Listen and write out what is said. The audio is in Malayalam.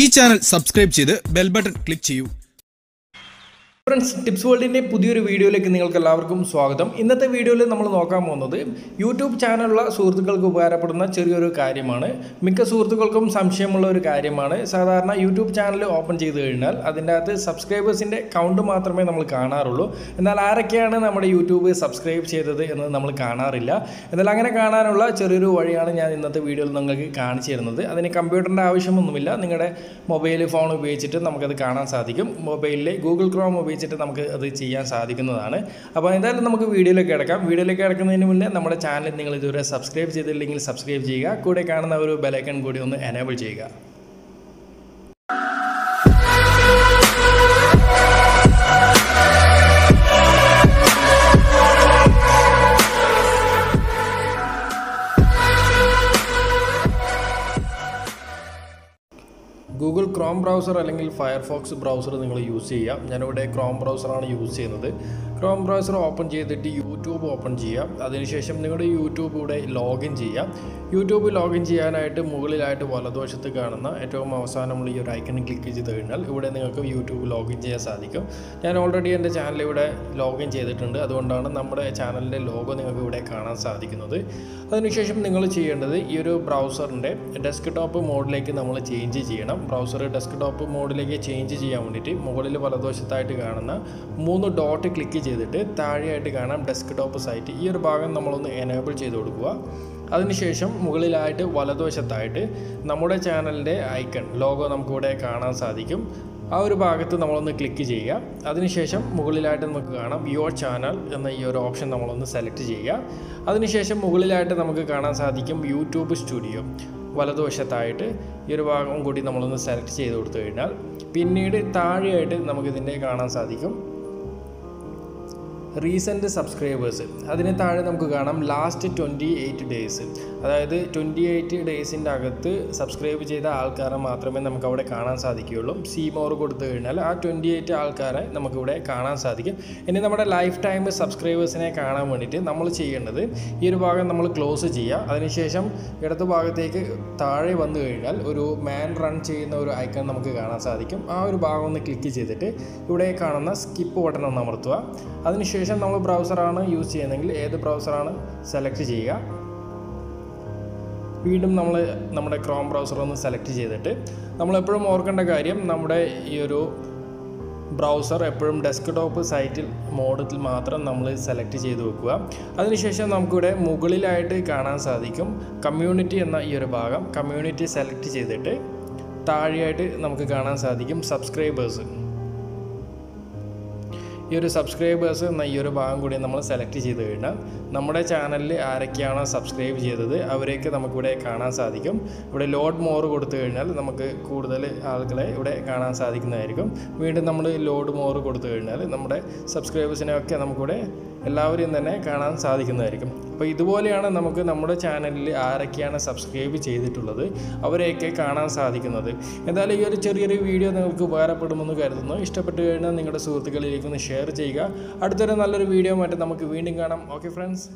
ഈ ചാനൽ സബ്സ്ക്രൈബ് ചെയ്ത് ബെൽ ബട്ടൺ ക്ലിക്ക് ചെയ്യൂ. ഫ്രണ്ട്സ് ടിപ്സ് വേൾഡിന്റെ പുതിയൊരു വീഡിയോയിലേക്ക് നിങ്ങൾക്ക് എല്ലാവർക്കും സ്വാഗതം. ഇന്നത്തെ വീഡിയോയിൽ നമ്മൾ നോക്കാൻ പോകുന്നത് യൂട്യൂബ് ചാനലുള്ള സുഹൃത്തുക്കൾക്ക് ഉപകാരപ്പെടുന്ന ചെറിയൊരു കാര്യമാണ്. മിക്ക സുഹൃത്തുക്കൾക്കും സംശയമുള്ള ഒരു കാര്യമാണ്. സാധാരണ യൂട്യൂബ് ചാനൽ ഓപ്പൺ ചെയ്ത് കഴിഞ്ഞാൽ അതിന്റെ അകത്ത് സബ്സ്ക്രൈബേഴ്സിന്റെ കൗണ്ട് മാത്രമേ നമ്മൾ കാണാറുള്ളൂ. എന്നാൽ ആരൊക്കെയാണ് നമ്മുടെ യൂട്യൂബ് സബ്സ്ക്രൈബ് ചെയ്തത് എന്ന് നമ്മൾ കാണാറില്ല. എന്നാൽ അങ്ങനെ കാണാനുള്ള ചെറിയൊരു വഴിയാണ് ഞാൻ ഇന്നത്തെ വീഡിയോയിൽ നിങ്ങൾക്ക് കാണിച്ചു തരുന്നത്. അതിന് കമ്പ്യൂട്ടറിന്റെ ആവശ്യമൊന്നുമില്ല. നിങ്ങളുടെ മൊബൈൽ ഫോൺ ഉപയോഗിച്ചിട്ട് നമുക്കത് കാണാൻ സാധിക്കും. മൊബൈലിലെ ഗൂഗിൾ ക്രോം ഉപയോഗിച്ചിട്ട് നമുക്ക് അത് ചെയ്യാൻ സാധിക്കുന്നതാണ്. അപ്പോൾ എന്തായാലും നമുക്ക് വീഡിയോയിലേക്ക് കിടക്കാം. വീഡിയോയിലേക്ക് കിടക്കുന്നതിന് മുന്നേ നമ്മുടെ ചാനൽ നിങ്ങൾ ഇതുവരെ സബ്സ്ക്രൈബ് ചെയ്തില്ലെങ്കിൽ സബ്സ്ക്രൈബ് ചെയ്യുക. കൂടെ കാണുന്ന ഒരു ബെലൈക്കൺ കൂടി ഒന്ന് എനേബിൾ ചെയ്യുക. ഗൂഗിൾ ക്രോം ബ്രൗസർ അല്ലെങ്കിൽ ഫയർഫോക്സ് ബ്രൗസർ നിങ്ങൾ യൂസ് ചെയ്യുക ഞാനിവിടെ ക്രോം ബ്രൗസറാണ് യൂസ് ചെയ്യുന്നത്. ക്രോം ബ്രൗസർ ഓപ്പൺ ചെയ്തിട്ട് യൂട്യൂബ് ഓപ്പൺ ചെയ്യുക അതിനുശേഷം നിങ്ങളുടെ യൂട്യൂബ് ഇവിടെ ലോഗിൻ ചെയ്യുക യൂട്യൂബ് ലോഗിൻ ചെയ്യാനായിട്ട് മുകളിലായിട്ട് വലതുവശത്ത് കാണുന്ന ഏറ്റവും അവസാനമുള്ള ഈ ഒരു ഐക്കണിൽ ക്ലിക്ക് ചെയ്ത് കഴിഞ്ഞാൽ ഇവിടെ നിങ്ങൾക്ക് യൂട്യൂബ് ലോഗിൻ ചെയ്യാൻ സാധിക്കും. ഞാൻ ഓൾറെഡി എന്റെ ചാനൽ ഇവിടെ ലോഗിൻ ചെയ്തിട്ടുണ്ട്. അതുകൊണ്ടാണ് നമ്മുടെ ചാനലിന്റെ ലോഗോ നിങ്ങൾക്ക് ഇവിടെ കാണാൻ സാധിക്കുന്നത്. അതിനുശേഷം നിങ്ങൾ ചെയ്യേണ്ടത് ഈ ഒരു ബ്രൗസറിന്റെ ഡെസ്ക്ടോപ്പ് മോഡിലേക്ക് നമ്മൾ ചേഞ്ച് ചെയ്യണം. ബ്രൗസർ ഡെസ്ക്ടോപ്പ് മോഡിലേക്ക് ചേഞ്ച് ചെയ്യാൻ വേണ്ടിയിട്ട് മുകളിൽ വലതുവശത്തായിട്ട് കാണുന്ന മൂന്ന് ഡോട്ട് ക്ലിക്ക് ചെയ്തിട്ട് താഴെയായിട്ട് കാണാം ഡെസ്ക്ടോപ്പ് സൈറ്റ് ഈ ഒരു ഭാഗം നമ്മളൊന്ന് എനേബിൾ ചെയ്ത് കൊടുക്കുക. അതിനുശേഷം മുകളിലായിട്ട് വലതുവശത്തായിട്ട് നമ്മുടെ ചാനലിന്റെ ഐക്കൺ ലോഗോ നമുക്കിവിടെ കാണാൻ സാധിക്കും. ആ ഒരു ഭാഗത്ത് നമ്മളൊന്ന് ക്ലിക്ക് ചെയ്യുക. അതിനുശേഷം മുകളിലായിട്ട് നമുക്ക് കാണാം യുവർ ചാനൽ എന്ന ഈ ഒരു ഓപ്ഷൻ നമ്മളൊന്ന് സെലക്ട് ചെയ്യുക. അതിനുശേഷം മുകളിലായിട്ട് നമുക്ക് കാണാൻ സാധിക്കും യൂട്യൂബ് സ്റ്റുഡിയോ. വലതുവശത്തായിട്ട് ഈ ഒരു ഭാഗം കൂടി നമ്മളൊന്ന് സെലക്ട് ചെയ്ത് കൊടുത്തു കഴിഞ്ഞാൽ പിന്നീട് താഴെയായിട്ട് നമുക്കിതിന്റെ കാണാൻ സാധിക്കും. റീസെന്റ് സബ്സ്ക്രൈബേഴ്സ് അതിന് താഴെ നമുക്ക് കാണാം ലാസ്റ്റ് ട്വന്റി എയ്റ്റ് ഡേയ്സ് അതായത് ട്വന്റി എയ്റ്റ് ഡേയ്സിന്റെ അകത്ത് സബ്സ്ക്രൈബ് ചെയ്ത ആൾക്കാരെ മാത്രമേ നമുക്ക് അവിടെ കാണാൻ സാധിക്കുകയുള്ളൂ. സീമോർ കൊടുത്തു കഴിഞ്ഞാൽ ആ ട്വന്റി എയ്റ്റ് ആൾക്കാരെ നമുക്കിവിടെ കാണാൻ സാധിക്കും. ഇനി നമ്മുടെ ലൈഫ് ടൈം സബ്സ്ക്രൈബേഴ്സിനെ കാണാൻ വേണ്ടിയിട്ട് നമ്മൾ ചെയ്യേണ്ടത് ഈ ഒരു ഭാഗം നമ്മൾ ക്ലോസ് ചെയ്യുക. അതിനുശേഷം ഇടതു ഭാഗത്തേക്ക് താഴെ വന്നു കഴിഞ്ഞാൽ ഒരു മാൻ റൺ ചെയ്യുന്ന ഒരു ഐക്കൺ നമുക്ക് കാണാൻ സാധിക്കും. ആ ഒരു ഭാഗം ഒന്ന് ക്ലിക്ക് ചെയ്തിട്ട് ഇവിടെ കാണുന്ന സ്കിപ്പ് ബട്ടൺ ഒന്ന് അമർത്തുക. അതിനുശേഷം നമ്മൾ ബ്രൗസറാണ് യൂസ് ചെയ്യുന്നതെങ്കിൽ ഏത് ബ്രൗസറാണ് സെലക്ട് ചെയ്യുക. വീണ്ടും നമ്മൾ നമ്മുടെ ക്രോം ബ്രൗസർ ഒന്ന് സെലക്ട് ചെയ്തിട്ട് നമ്മളെപ്പോഴും ഓർക്കേണ്ട കാര്യം നമ്മുടെ ഈ ഒരു ബ്രൗസർ എപ്പോഴും ഡെസ്ക്ടോപ്പ് സൈറ്റിൽ മോഡത്തിൽ മാത്രം നമ്മൾ സെലക്ട് ചെയ്ത് വെക്കുക. അതിനുശേഷം നമുക്കിവിടെ മുകളിലായിട്ട് കാണാൻ സാധിക്കും കമ്മ്യൂണിറ്റി എന്ന ഈ ഒരു ഭാഗം. കമ്മ്യൂണിറ്റി സെലക്ട് ചെയ്തിട്ട് താഴെയായിട്ട് നമുക്ക് കാണാൻ സാധിക്കും സബ്സ്ക്രൈബേഴ്സ് ഈ ഒരു സബ്സ്ക്രൈബേഴ്സ് എന്ന ഈ ഒരു ഭാഗം കൂടി നമ്മൾ സെലക്ട് ചെയ്ത് കഴിഞ്ഞാൽ നമ്മുടെ ചാനലിൽ ആരൊക്കെയാണോ സബ്സ്ക്രൈബ് ചെയ്തത് അവരെയൊക്കെ നമുക്കിവിടെ കാണാൻ സാധിക്കും. ഇവിടെ ലോഡ് മോർ കൊടുത്തു കഴിഞ്ഞാൽ നമുക്ക് കൂടുതൽ ആളുകളെ ഇവിടെ കാണാൻ സാധിക്കുന്നതായിരിക്കും. വീണ്ടും നമ്മൾ ലോഡ് മോർ കൊടുത്തു കഴിഞ്ഞാൽ നമ്മുടെ സബ്സ്ക്രൈബേഴ്സിനെയൊക്കെ നമുക്കിവിടെ എല്ലാവരെയും തന്നെ കാണാൻ സാധിക്കുന്നതായിരിക്കും. അപ്പോൾ ഇതുപോലെയാണ് നമുക്ക് നമ്മുടെ ചാനലിൽ ആരൊക്കെയാണ് സബ്സ്ക്രൈബ് ചെയ്തിട്ടുള്ളത് അവരെയൊക്കെ കാണാൻ സാധിക്കുന്നത്. എന്തായാലും ഈ ഒരു ചെറിയൊരു വീഡിയോ നിങ്ങൾക്ക് ഉപകാരപ്പെടുമെന്ന് കരുതുന്നു. ഇഷ്ടപ്പെട്ട് കഴിഞ്ഞാൽ നിങ്ങളുടെ സുഹൃത്തുക്കളിലേക്ക് ഒന്ന് ഷെയർ ചെയ്യുക. അടുത്തൊരു നല്ലൊരു വീഡിയോ ആയിട്ട് നമുക്ക് വീണ്ടും കാണാം. Okay friends